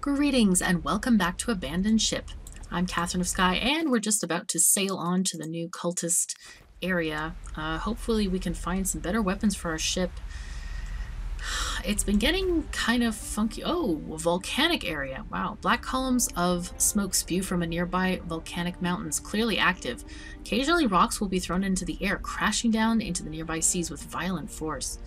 Greetings and welcome back to Abandon Ship. I'm Katherine of Sky and we're just about to sail on to the new cultist area. Uh, hopefully we can find some better weapons for our ship. It's been getting kind of funky. Oh, volcanic area. Wow. Black columns of smoke spew from a nearby volcanic mountains, clearly active. Occasionally rocks will be thrown into the air, crashing down into the nearby seas with violent force.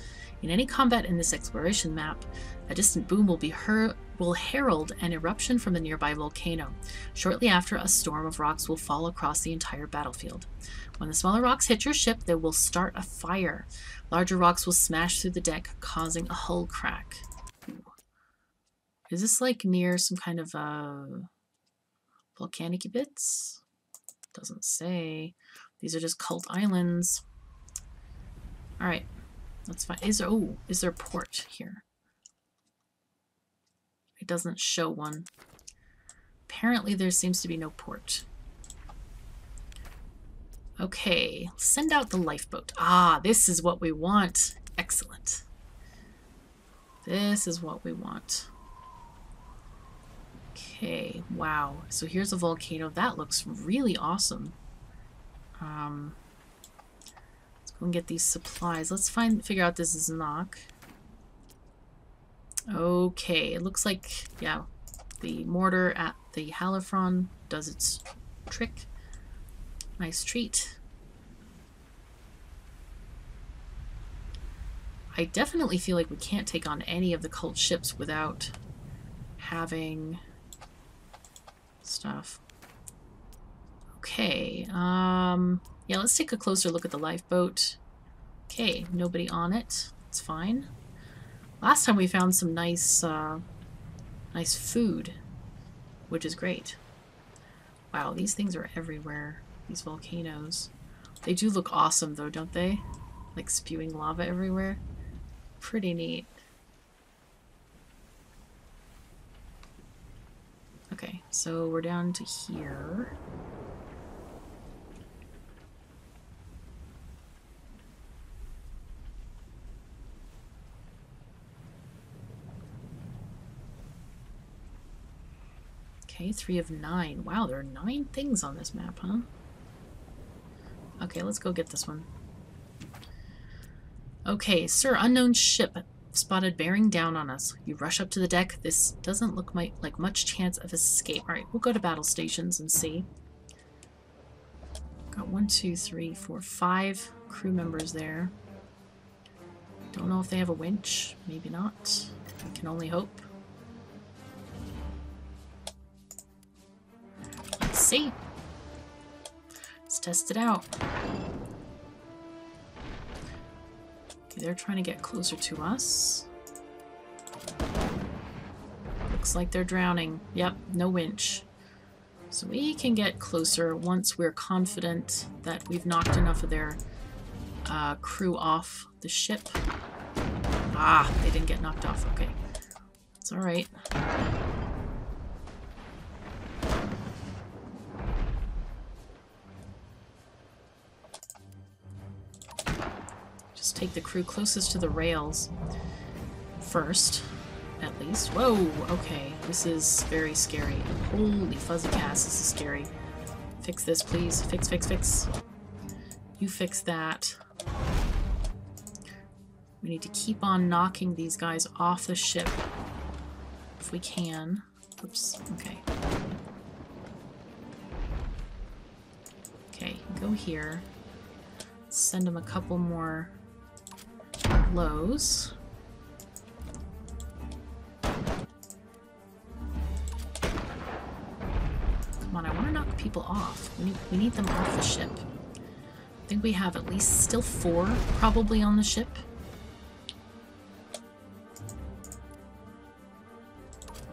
In any combat in this exploration map, a distant boom will be her will herald an eruption from the nearby volcano. Shortly after, a storm of rocks will fall across the entire battlefield. When the smaller rocks hit your ship, they will start a fire. Larger rocks will smash through the deck, causing a hull crack. Is this like near some kind of uh, volcanic bits? Doesn't say. These are just cult islands. Alright, that's fine. Is there, oh, is there a port here? It doesn't show one. Apparently there seems to be no port. Okay, send out the lifeboat. Ah, this is what we want. Excellent. This is what we want. Okay, wow. So here's a volcano. That looks really awesome. Um, let's go and get these supplies. Let's find figure out this is knock. Okay, it looks like, yeah, the mortar at the Halifron does its trick. Nice treat. I definitely feel like we can't take on any of the cult ships without having stuff. Okay, um, yeah, let's take a closer look at the lifeboat. Okay, nobody on it. It's fine. Last time we found some nice, uh, nice food, which is great. Wow, these things are everywhere, these volcanoes. They do look awesome though, don't they? Like spewing lava everywhere. Pretty neat. Okay, so we're down to here. Okay, three of nine. Wow, there are nine things on this map, huh? Okay, let's go get this one. Okay, sir, unknown ship spotted bearing down on us. You rush up to the deck. This doesn't look my, like much chance of escape. Alright, we'll go to battle stations and see. Got one, two, three, four, five crew members there. Don't know if they have a winch. Maybe not. I can only hope. See. Let's test it out. Okay, they're trying to get closer to us. Looks like they're drowning. Yep, no winch. So we can get closer once we're confident that we've knocked enough of their uh, crew off the ship. Ah, they didn't get knocked off. Okay. It's alright. Take the crew closest to the rails first, at least. Whoa, okay, this is very scary. Holy fuzzy cast, this is scary. Fix this, please. Fix, fix, fix. You fix that. We need to keep on knocking these guys off the ship if we can. Oops, okay. Okay, go here. Send them a couple more blows. Come on, I want to knock people off. We need, we need them off the ship. I think we have at least still four probably on the ship.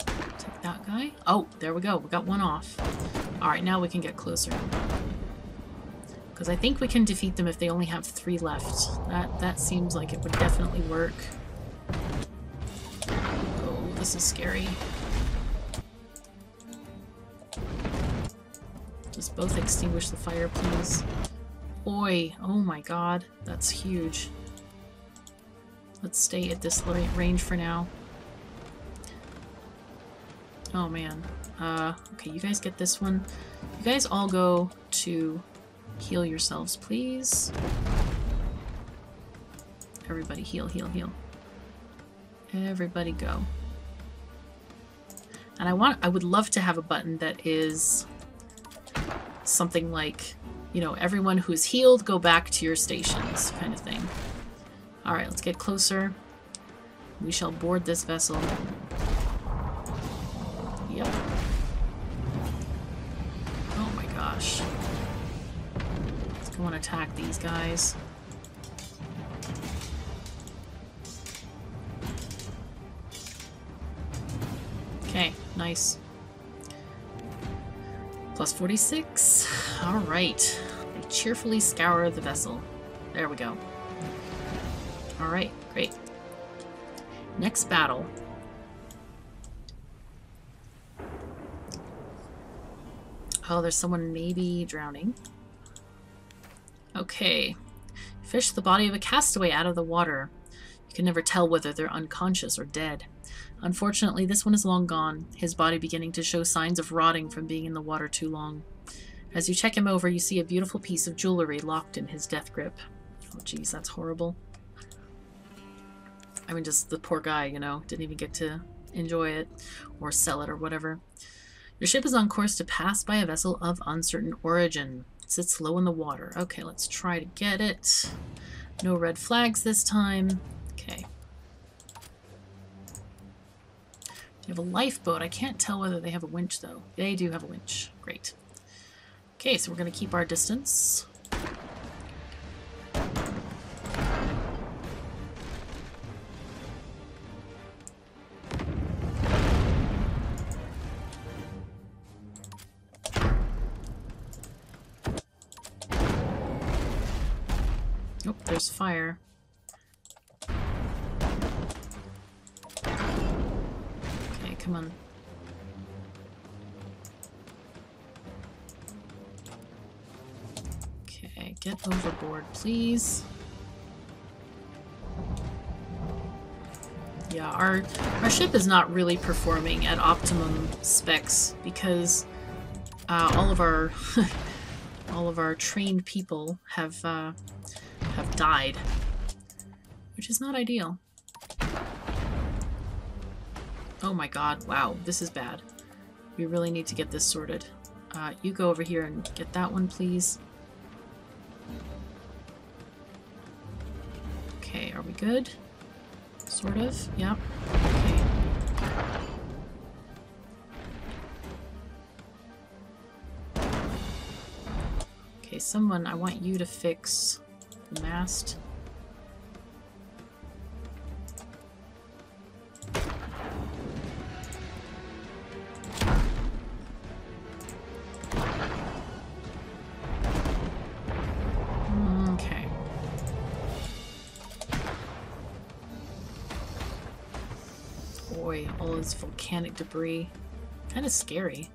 Take that guy. Oh, there we go. We got one off. Alright, now we can get closer. Because I think we can defeat them if they only have three left. That, that seems like it would definitely work. Oh, this is scary. Just both extinguish the fire, please. Oi! oh my god, that's huge. Let's stay at this range for now. Oh man. Uh, okay, you guys get this one. You guys all go to heal yourselves, please. Everybody heal, heal, heal. Everybody go. And I want I would love to have a button that is something like, you know, everyone who's healed go back to your stations kind of thing. All right, let's get closer. We shall board this vessel. Guys. Okay, nice. Plus 46. Alright. They cheerfully scour the vessel. There we go. Alright, great. Next battle. Oh, there's someone maybe drowning. Okay. Fish the body of a castaway out of the water. You can never tell whether they're unconscious or dead. Unfortunately, this one is long gone, his body beginning to show signs of rotting from being in the water too long. As you check him over, you see a beautiful piece of jewelry locked in his death grip. Oh, jeez, that's horrible. I mean, just the poor guy, you know, didn't even get to enjoy it or sell it or whatever. Your ship is on course to pass by a vessel of uncertain origin. It sits low in the water. Okay, let's try to get it. No red flags this time. Okay. They have a lifeboat. I can't tell whether they have a winch, though. They do have a winch. Great. Okay, so we're going to keep our distance. Overboard, please. Yeah, our our ship is not really performing at optimum specs because uh, all of our all of our trained people have uh, have died, which is not ideal. Oh my god, wow, this is bad. We really need to get this sorted. Uh, you go over here and get that one, please. Are we good? Sort of, yep. Okay. Okay, someone, I want you to fix the mast. Volcanic debris. Kind of scary.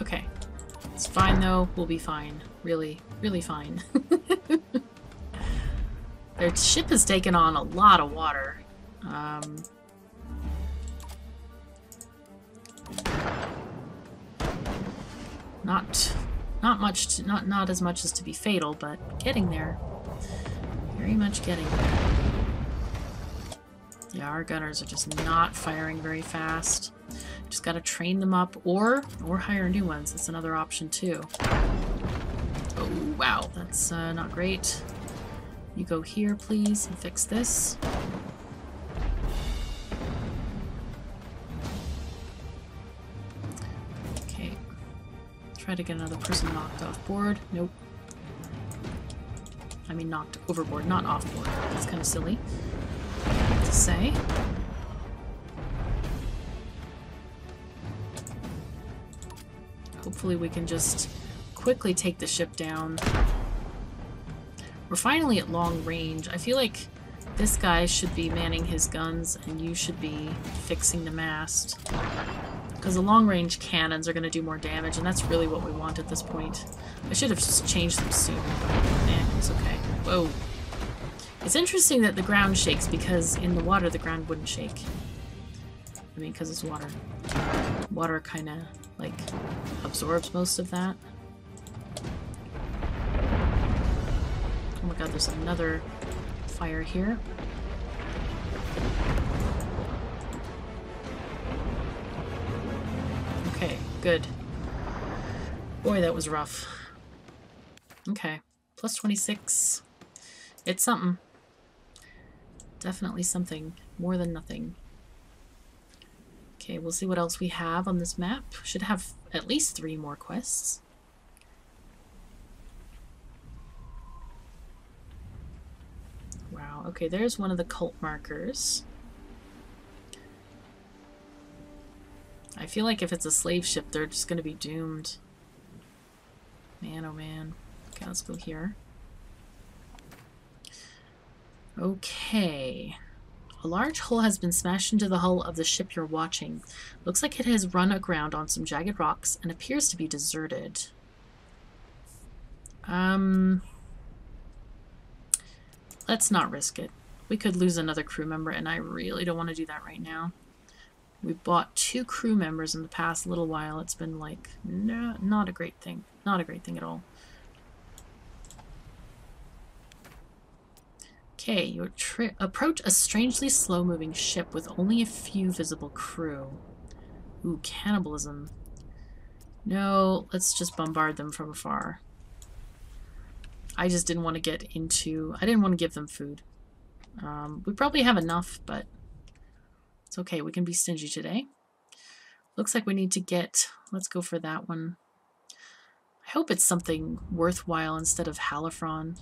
Okay. It's fine though. We'll be fine. Really, really fine. Their ship has taken on a lot of water. Um, not, not much, to, not not as much as to be fatal, but getting there. Very much getting there. Yeah, our gunners are just not firing very fast. Just gotta train them up, or or hire new ones. That's another option too. Oh wow, that's uh, not great. You go here, please, and fix this. Try to get another person knocked off board. Nope. I mean knocked overboard, not off board. That's kind of silly to say. Hopefully we can just quickly take the ship down. We're finally at long range. I feel like this guy should be manning his guns and you should be fixing the mast. Because the long-range cannons are going to do more damage, and that's really what we want at this point. I should have just changed them sooner, but eh, it's okay. Whoa. It's interesting that the ground shakes, because in the water the ground wouldn't shake. I mean, because it's water. Water kind of, like, absorbs most of that. Oh my god, there's another fire here. Okay, good. Boy, that was rough. Okay, plus 26. It's something. Definitely something. More than nothing. Okay, we'll see what else we have on this map. Should have at least three more quests. Wow, okay, there's one of the cult markers. I feel like if it's a slave ship, they're just going to be doomed. Man, oh man. Okay, let's go here. Okay. A large hole has been smashed into the hull of the ship you're watching. Looks like it has run aground on some jagged rocks and appears to be deserted. Um, let's not risk it. We could lose another crew member, and I really don't want to do that right now. We bought two crew members in the past little while. It's been like, no, not a great thing. Not a great thing at all. Okay, you approach a strangely slow-moving ship with only a few visible crew. Ooh, cannibalism. No, let's just bombard them from afar. I just didn't want to get into... I didn't want to give them food. Um, we probably have enough, but it's okay. We can be stingy today. Looks like we need to get... Let's go for that one. I hope it's something worthwhile instead of Halifron.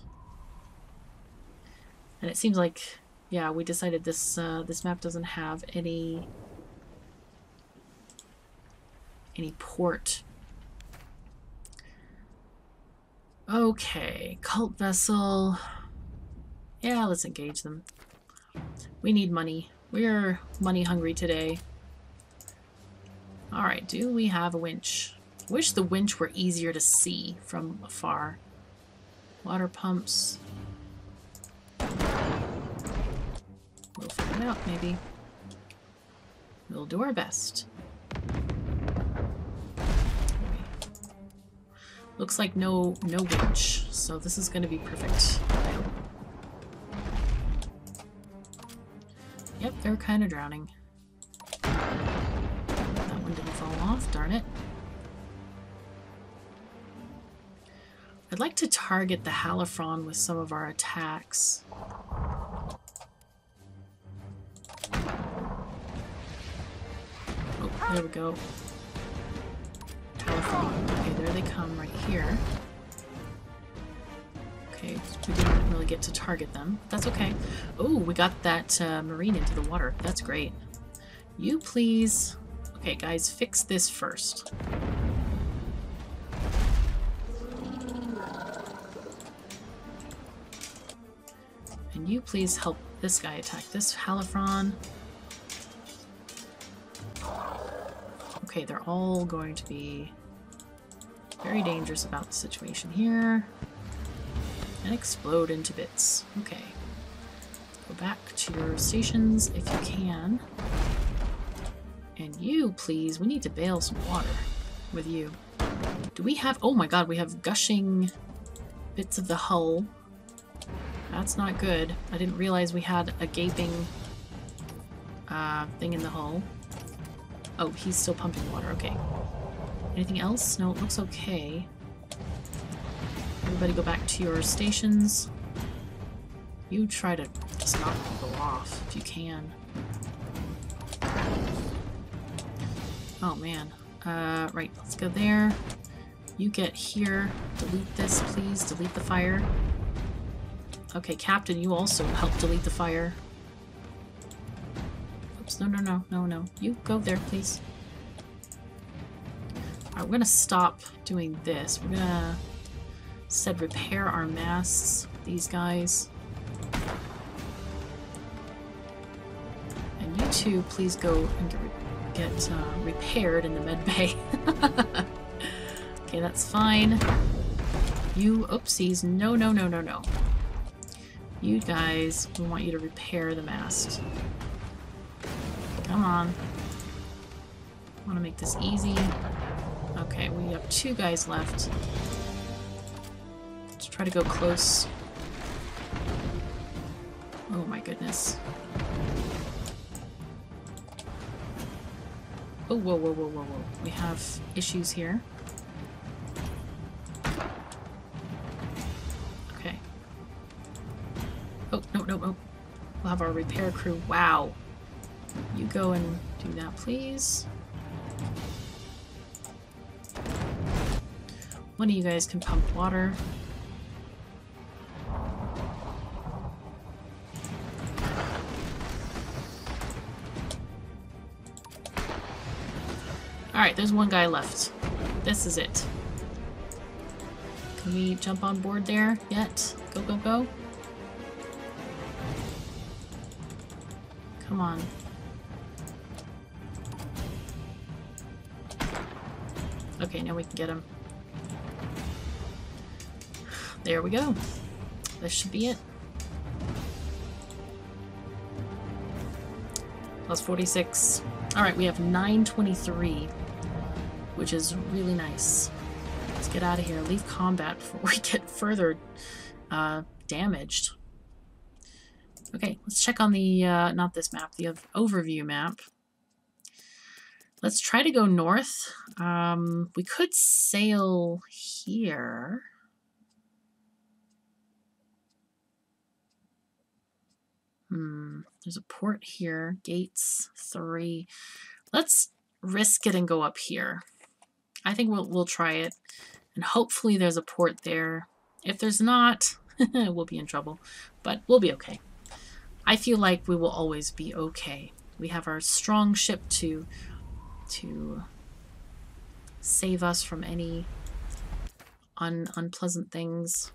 And it seems like, yeah, we decided this uh, this map doesn't have any any port. Okay, cult vessel. Yeah, let's engage them. We need money. We're money hungry today. Alright, do we have a winch? Wish the winch were easier to see from afar. Water pumps. We'll find out, maybe. We'll do our best. Looks like no no winch, so this is going to be perfect. They're kind of drowning. That one didn't fall off, darn it. I'd like to target the Halifron with some of our attacks. Oh, there we go. Halifron. Okay, there they come right here. Okay, we didn't really get to target them. That's okay. Oh, we got that uh, marine into the water. That's great. You please... Okay, guys, fix this first. And you please help this guy attack this Halifron. Okay, they're all going to be very dangerous about the situation here. And explode into bits. Okay. Go back to your stations if you can. And you, please, we need to bail some water with you. Do we have... Oh my god, we have gushing bits of the hull. That's not good. I didn't realize we had a gaping uh, thing in the hull. Oh, he's still pumping water. Okay. Anything else? No, it looks okay. Everybody go back to your stations. You try to just knock people off if you can. Oh man. Uh, right, let's go there. You get here. Delete this, please. Delete the fire. Okay, Captain, you also help delete the fire. Oops, no, no, no, no, no. You go there, please. Alright, we're gonna stop doing this. We're gonna said repair our masts, these guys. And you two, please go and get, uh, repaired in the med bay. okay, that's fine. You, oopsies, no, no, no, no, no. You guys, we want you to repair the mast. Come on. I want to make this easy. Okay, we have two guys left. Try to go close. Oh my goodness. Oh, whoa, whoa, whoa, whoa, whoa. We have issues here. Okay. Oh, no, no, no. We'll have our repair crew. Wow. You go and do that, please. One of you guys can pump water. There's one guy left. This is it. Can we jump on board there yet? Go, go, go. Come on. Okay, now we can get him. There we go. This should be it. Plus 46. Alright, we have 923 which is really nice. Let's get out of here. Leave combat before we get further uh, damaged. Okay, let's check on the, uh, not this map, the overview map. Let's try to go north. Um, we could sail here. Hmm, there's a port here. Gates, three. Let's risk it and go up here. I think we'll, we'll try it. And hopefully there's a port there. If there's not, we'll be in trouble. But we'll be okay. I feel like we will always be okay. We have our strong ship to, to save us from any un unpleasant things.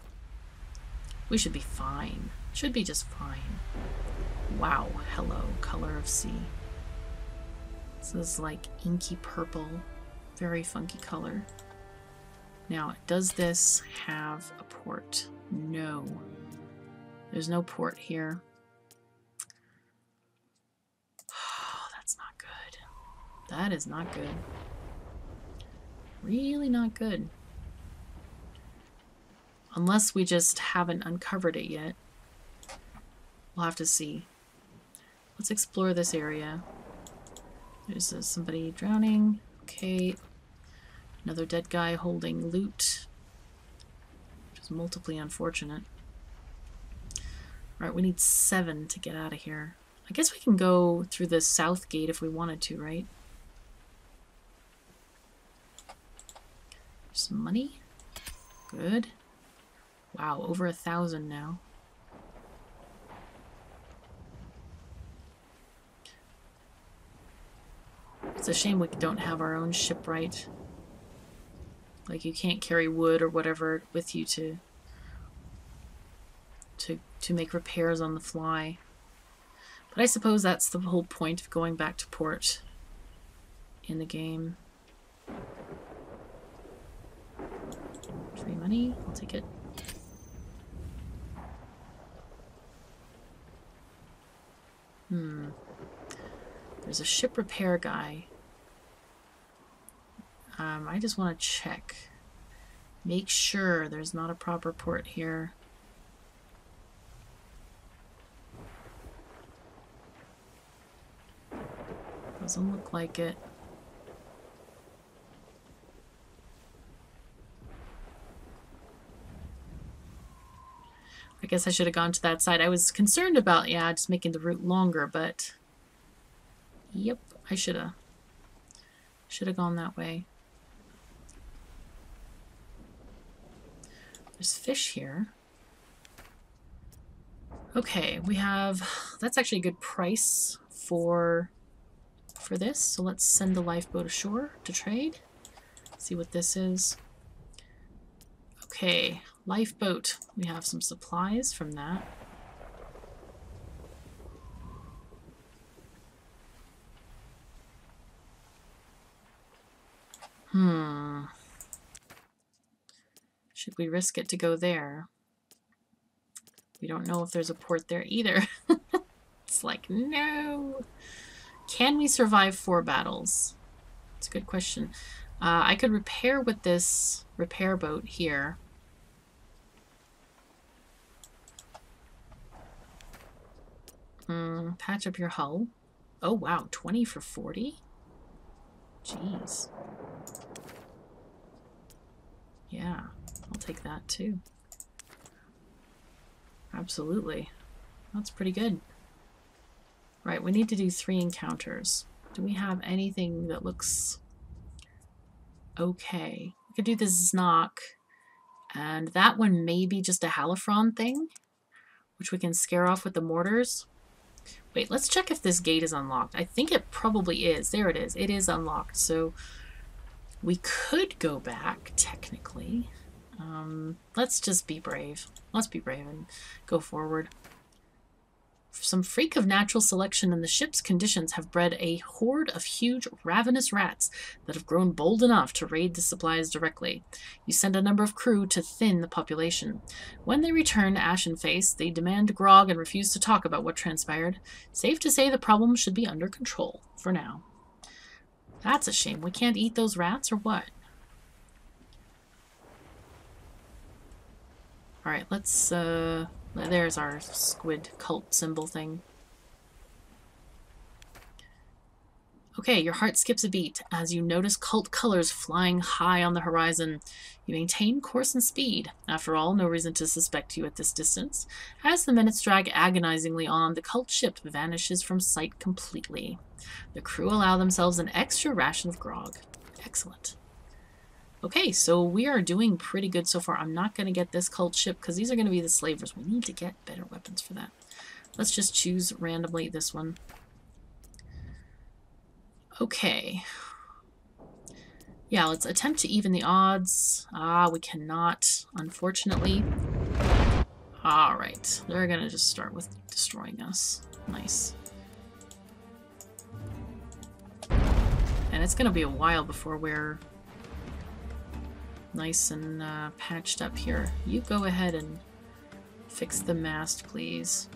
We should be fine. Should be just fine. Wow, hello, color of sea. This is like inky purple very funky color. Now, does this have a port? No. There's no port here. Oh, that's not good. That is not good. Really not good. Unless we just haven't uncovered it yet. We'll have to see. Let's explore this area. There's uh, somebody drowning. Okay. Another dead guy holding loot. Which is multiply unfortunate. Alright, we need seven to get out of here. I guess we can go through the south gate if we wanted to, right? Some money. Good. Wow, over a thousand now. It's a shame we don't have our own shipwright. Like you can't carry wood or whatever with you to to to make repairs on the fly. But I suppose that's the whole point of going back to port in the game. Free money, I'll take it. Hmm. There's a ship repair guy. Um, I just want to check. Make sure there's not a proper port here. Doesn't look like it. I guess I should have gone to that side. I was concerned about, yeah, just making the route longer, but Yep, I should have. Should have gone that way. There's fish here. Okay, we have... That's actually a good price for for this. So let's send the lifeboat ashore to trade. See what this is. Okay, lifeboat. We have some supplies from that. Hmm. Should we risk it to go there? We don't know if there's a port there either. it's like, no. Can we survive four battles? It's a good question. Uh, I could repair with this repair boat here. Mm, patch up your hull. Oh, wow. 20 for 40? Jeez. Yeah, take that too. Absolutely. That's pretty good. Right, we need to do three encounters. Do we have anything that looks okay? We could do the Znock, and that one may be just a Halifron thing, which we can scare off with the mortars. Wait, let's check if this gate is unlocked. I think it probably is. There it is. It is unlocked. So we could go back, technically. Um, let's just be brave. Let's be brave and go forward. Some freak of natural selection in the ship's conditions have bred a horde of huge, ravenous rats that have grown bold enough to raid the supplies directly. You send a number of crew to thin the population. When they return, ashen face, they demand grog and refuse to talk about what transpired. Safe to say the problem should be under control, for now. That's a shame. We can't eat those rats, or what? Alright, let's, uh... There's our squid cult symbol thing. Okay, your heart skips a beat as you notice cult colors flying high on the horizon. You maintain course and speed. After all, no reason to suspect you at this distance. As the minutes drag agonizingly on, the cult ship vanishes from sight completely. The crew allow themselves an extra ration of grog. Excellent. Okay, so we are doing pretty good so far. I'm not going to get this cult ship because these are going to be the slavers. We need to get better weapons for that. Let's just choose randomly this one. Okay. Yeah, let's attempt to even the odds. Ah, we cannot, unfortunately. Alright, they're going to just start with destroying us. Nice. And it's going to be a while before we're nice and uh, patched up here. You go ahead and fix the mast, please.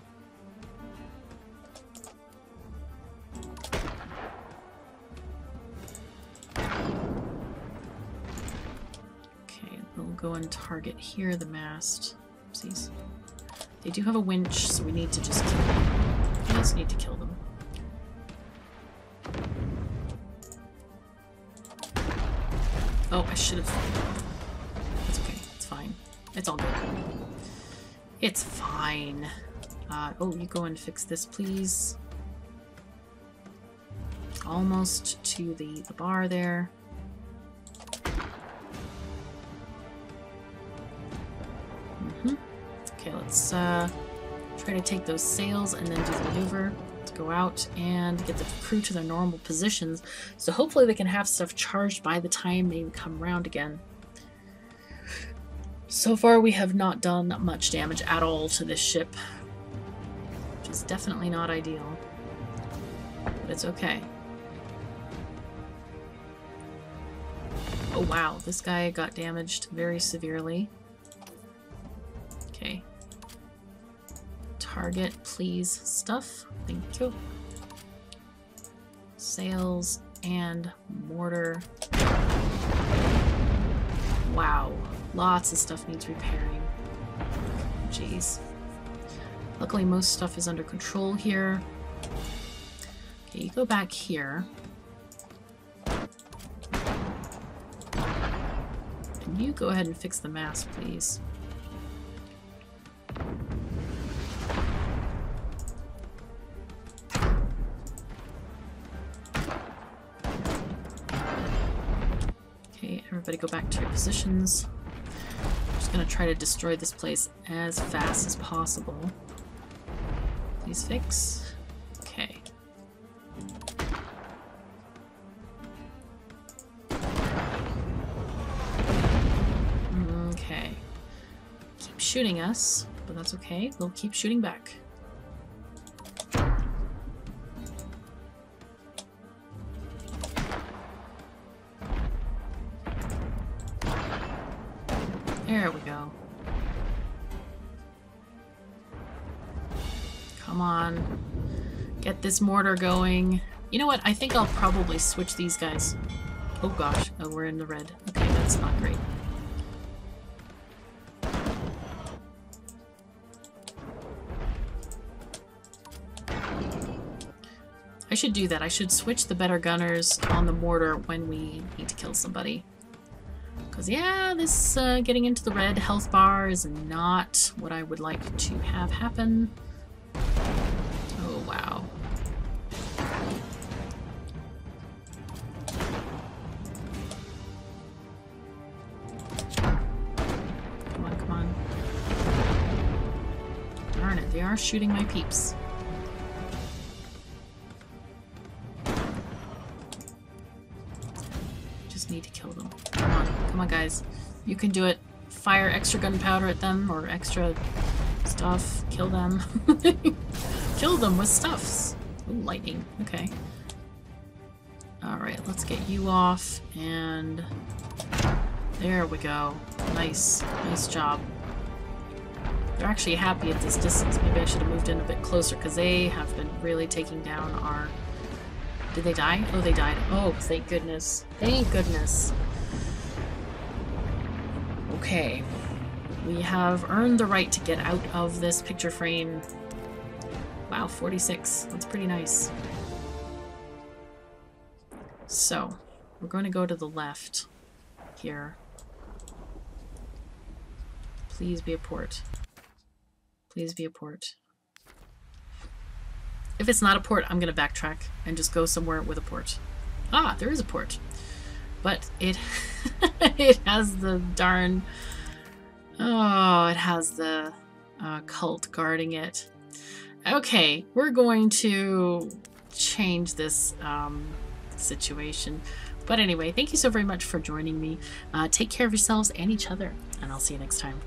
Okay, we'll go and target here, the mast. Oopsies. They do have a winch, so we need to just kill them. We just need to kill them. Oh, I should have it's all good. It's fine. Uh, oh, you go and fix this, please. Almost to the, the bar there. Mm -hmm. Okay, let's uh, try to take those sails and then do the maneuver. Go out and get the crew to their normal positions. So hopefully they can have stuff charged by the time they come around again. So far we have not done much damage at all to this ship, which is definitely not ideal, but it's okay. Oh wow, this guy got damaged very severely. Okay. Target, please, stuff. Thank you. Sails and mortar. Wow. Lots of stuff needs repairing. Jeez. Luckily, most stuff is under control here. Okay, you go back here. And you go ahead and fix the mast, please. Okay, everybody go back to your positions just gonna try to destroy this place as fast as possible. Please fix. Okay. Okay. Keep shooting us, but that's okay. We'll keep shooting back. This mortar going. You know what? I think I'll probably switch these guys. Oh gosh. Oh, we're in the red. Okay, that's not great. I should do that. I should switch the better gunners on the mortar when we need to kill somebody. Because, yeah, this uh, getting into the red health bar is not what I would like to have happen. Are shooting my peeps. Just need to kill them. Come on, come on guys. You can do it. Fire extra gunpowder at them or extra stuff. Kill them. Kill them with stuffs. Ooh, lightning. Okay. Alright, let's get you off and there we go. Nice. Nice job. Actually happy at this distance. Maybe I should have moved in a bit closer because they have been really taking down our... Did they die? Oh, they died. Oh, thank goodness. Thank goodness. Okay. We have earned the right to get out of this picture frame. Wow, 46. That's pretty nice. So, we're going to go to the left here. Please be a port. Please be a port. If it's not a port, I'm going to backtrack and just go somewhere with a port. Ah, there is a port. But it it has the darn... Oh, it has the uh, cult guarding it. Okay, we're going to change this um, situation. But anyway, thank you so very much for joining me. Uh, take care of yourselves and each other, and I'll see you next time.